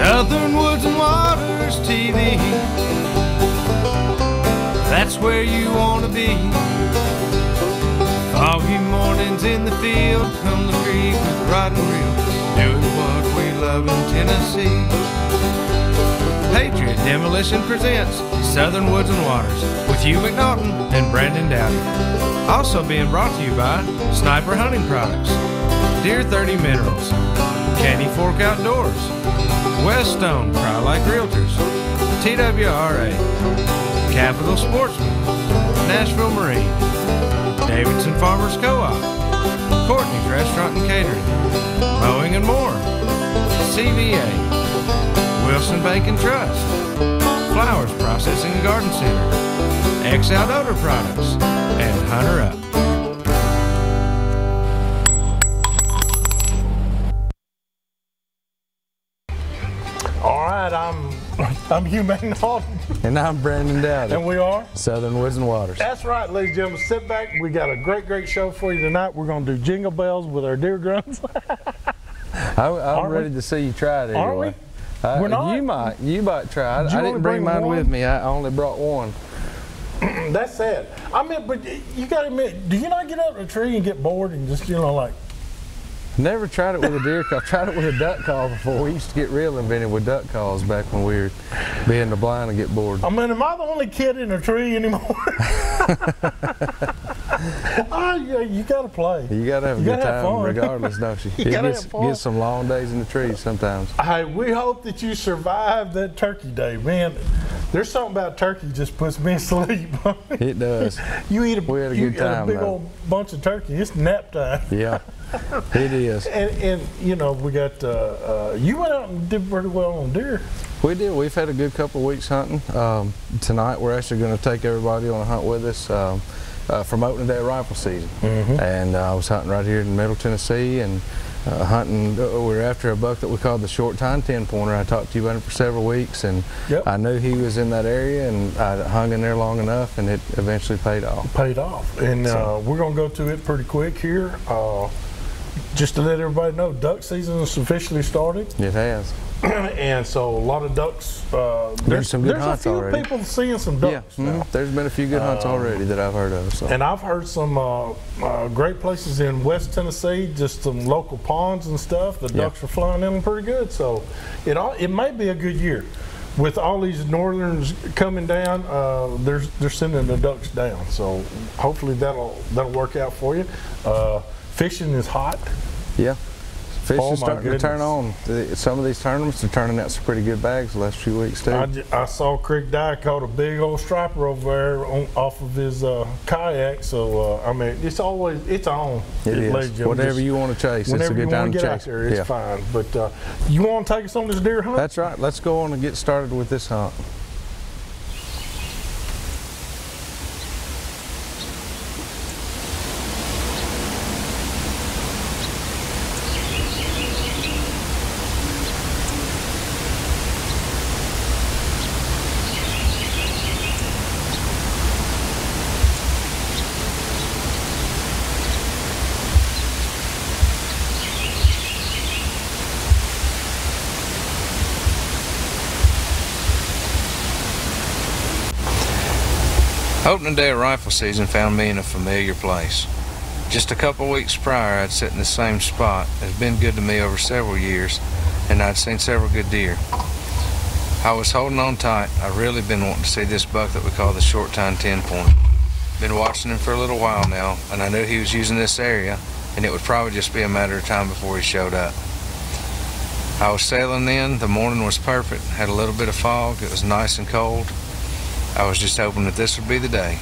Southern Woods and Waters TV. That's where you want to be. Foggy mornings in the field, come the creek with rod and reel, doing what we love in Tennessee. Patriot Demolition presents Southern Woods and Waters with Hugh McNaughton and Brandon Dowdy. Also being brought to you by Sniper Hunting Products, Deer 30 Minerals, Candy Fork Outdoors, Weststone Cry Like Realtors, TWRA, Capital Sportsman, Nashville Marine, Davidson Farmers Co-op, Courtney's Restaurant and Catering, Mowing and More, CVA, Wilson and Trust, Flowers Processing and Garden Center, X Out Odor Products, and Hunter Up. I'm I'm Hugh McNaughton, And I'm Brandon Dowdy, and we are. Southern Woods and Waters. That's right, ladies and gentlemen. Sit back. We got a great, great show for you tonight. We're going to do jingle bells with our deer grunts. I, I'm Aren't we? ready to see you try it we? anyway. I- We're not? You might, you might try. I, Did you I didn't bring bring mine one? with me. I only brought one. That's sad. I mean, but you got to admit, do you not get up in a tree and get bored and just, you know, like, Never tried it with a deer call. Tried it with a duck call before. We used to get real inventive with duck calls back when we were being the blind and get bored. I mean, am I the only kid in a tree anymore? oh, yeah, you got to play. You gotta have a You good gotta time fun. regardless, don't you? You it gotta gets, have fun. gets some long days in the trees sometimes. Hey, we hope that you survived that turkey day, man. There's something about turkey just puts me asleep. It does. you eat a, We had a good eat a big though. old bunch of turkey. It's nap time. Yeah, it is. And, and you know we got uh, uh, you went out and did pretty well on deer. We did. We've had a good couple of weeks hunting. Um, tonight we're actually going to take everybody on a hunt with us um, uh, from opening day rifle season. And uh, I was hunting right here in Middle Tennessee and uh, hunting. Uh, we were after a buck that we called the short time 10 pointer. I talked to you about him for several weeks and Yep. I knew he was in that area and I hung in there long enough and it eventually paid off. Paid off, and uh, we're gonna go to it pretty quick here. Uh, just to let everybody know, duck season is officially started, It has. and so a lot of ducks. Uh, there's some good there's hunts a few already. people seeing some Yeah, ducks mhm. now. there's been a few good hunts already that I've heard of. So. And I've heard some uh, uh, great places in West Tennessee, just some local ponds and stuff. The Yeah. ducks are flying in them pretty good. So it all, it may be a good year. With all these northerns coming down, uh, they're, they're sending the ducks down. So hopefully that'll that'll work out for you. Fishing is hot. Yeah. Fish Oh, is starting to turn on. Some of these tournaments are turning out some pretty good bags the last few weeks too. I, I saw Craig Dye caught a big old striper over there on, off of his uh, kayak. So uh, I mean, it's always it's on. It ladies and Whatever Just- you want to chase, it's a Whenever good you want to to get out chase. there, it's yeah. fine. But uh, you want to take us on this deer hunt? That's right. Let's go on and get started with this hunt. Opening day of rifle season found me in a familiar place. Just a couple weeks prior, I'd sit in the same spot. It's been good to me over several years, and I'd seen several good deer. I was holding on tight. I've really been wanting to see this buck that we call the short time 10 point. Been watching him for a little while now, and I knew he was using this area, and it would probably just be a matter of time before he showed up. I was sailing in, the morning was perfect, had a little bit of fog, it was nice and cold. I was just hoping that this would be the day.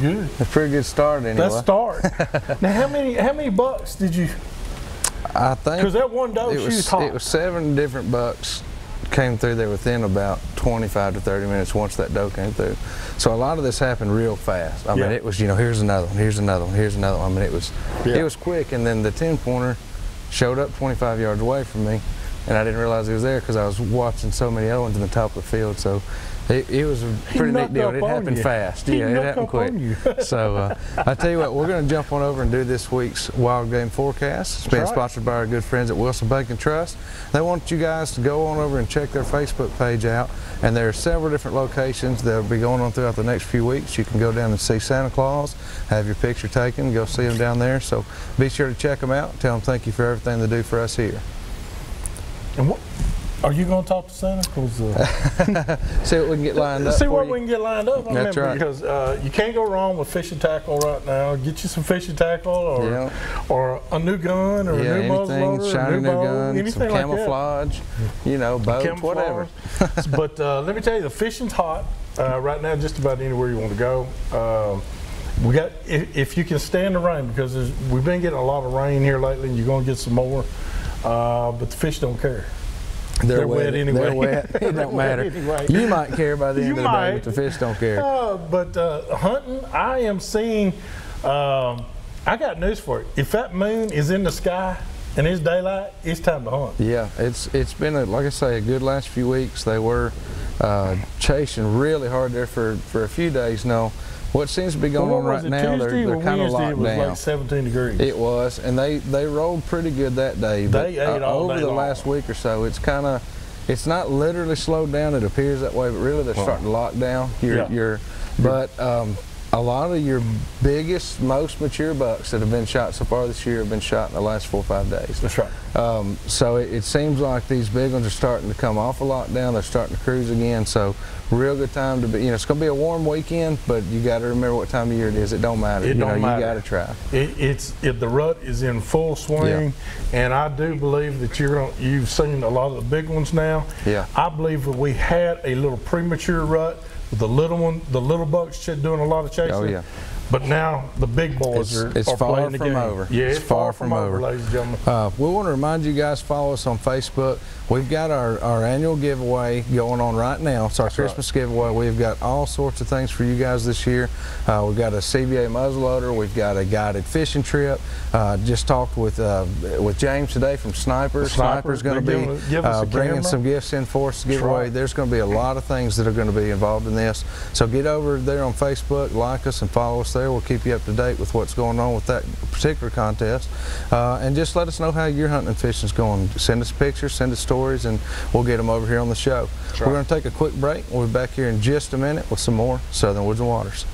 Pretty good. It's a pretty good start anyway. Let's start. now, how many how many bucks did you? I think Because that one doe, it was, it was seven different bucks came through there within about 25 to 30 minutes once that doe came through. So a lot of this happened real fast. I Yeah. mean, it was you know here's another one, here's another one, here's another one. I mean, it was Yeah. it was quick, and then the 10 pointer showed up 25 yards away from me, and I didn't realize he was there because I was watching so many other ones in the top of the field. So. It, it was a pretty neat deal. It happened you. fast. He yeah, it happened quick. so uh, I tell you what, we're going to jump on over and do this week's wild game forecast. It's being right. sponsored by our good friends at Wilson Bank and Trust. They want you guys to go on over and check their Facebook page out. And there are several different locations that will be going on throughout the next few weeks. You can go down and see Santa Claus, have your picture taken, go see them down there. So be sure to check them out. Tell them thank you for everything they do for us here. And what, are you going to talk to Santa? 'Cause, uh, See what we can get lined up see what you. we can get lined up. I That's right. Because uh, you can't go wrong with fishing tackle right now. Get you some fishing tackle, or Yeah. or a new gun, or yeah, a new anything, muzzleloader, shiny a new new bow, gun, anything some like that. camouflage, you know, boats, whatever. But uh, let me tell you, the fishing's hot uh, right now. Just about anywhere you want to go. Um, we got if, if you can stand the rain because there's, we've been getting a lot of rain here lately, and you're going to get some more. Uh, but the fish don't care. They're wet anyway. They're wet. It don't wet matter. anyway. You might care by the end You of the day, but the fish don't care. Uh, but uh, hunting, I am seeing. Um, I got news for you. If that moon is in the sky and it's daylight, it's time to hunt. Yeah, it's it's been a, like I say a good last few weeks. They were uh, chasing really hard there for for a few days now. What seems to be going What on right now, Tuesday they're, they're kind of Wednesday? locked It was down. like 17 degrees. It was, and they they rolled pretty good that day. But They ate uh, all over day the long. last week or so, it's kind of it's not literally slowed down. It appears that way, but really they're starting to lock down. Your Yeah. your, but um, a lot of your biggest, most mature bucks that have been shot so far this year have been shot in the last four or five days. That's right. Um, so it, it seems like these big ones are starting to come off a lot lockdown. They're starting to cruise again. So real good time to be. You know, it's going to be a warm weekend, but you got to remember what time of year it is. It don't matter. It you don't know, matter. you got to try. It, it's it, the rut is in full swing, and I do believe that you're going you've seen a lot of the big ones now. Yeah. I believe that we had a little premature rut with the little one, the little bucks doing a lot of chasing. Oh, yeah. But now the big boys It's- are, it's are far playing the from game. over. Yeah, It's it's, far, from, over, over. ladies and gentlemen. Uh, we want to remind you guys follow us on Facebook. We've got our, our annual giveaway going on right now. It's our That's right. Christmas giveaway. We've got all sorts of things for you guys this year. Uh, we've got a CVA muzzleloader. We've got a guided fishing trip. Uh, just talked with uh, with James today from Sniper. Sniper, Sniper's going to be give uh, bringing camera. some gifts in for us to give away. right. There's going to be a lot of things that are going to be involved in this. So get over there on Facebook, like us, and follow us there. We'll keep you up to date with what's going on with that particular contest. Uh, and just let us know how your hunting and fishing is going. Send us pictures, send us stories, and we'll get them over here on the show. We're going to take a quick break. We'll be back here in just a minute with some more Southern Woods and Waters.